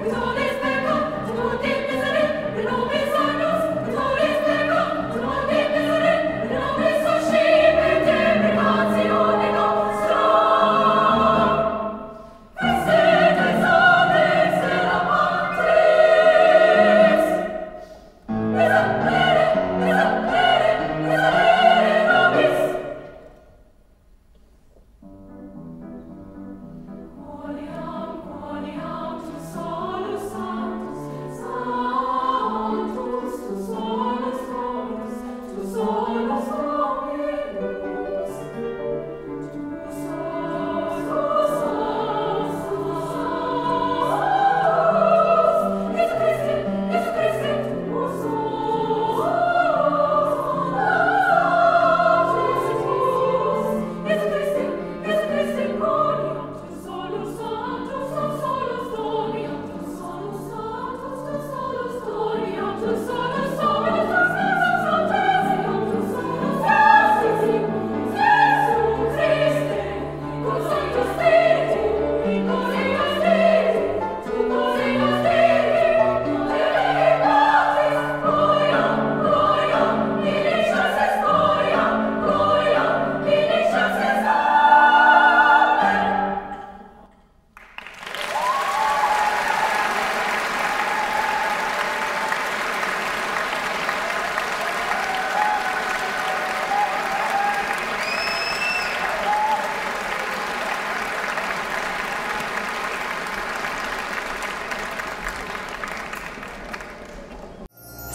그래서 오늘